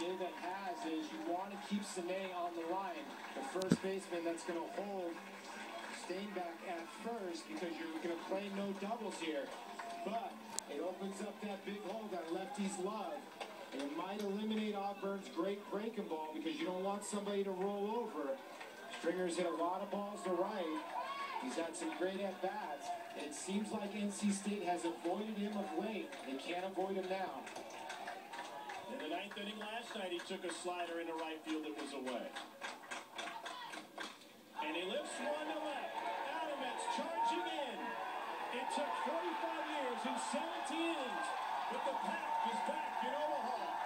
J-Vet has is you want to keep Sine on the line. The first baseman that's going to hold Steinbach at first because you're going to play no doubles here. But it opens up that big hole that lefties love. And it might eliminate Auburn's great breaking ball because you don't want somebody to roll over. Stringer's hit a lot of balls to right. He's had some great at-bats. And it seems like NC State has avoided him of late. They can't avoid him now. Ninth inning last night, he took a slider into right field that was away. And he lifts one to left. Adametz charging in. It took 45 years and 17 innings, but the pack is back in Omaha.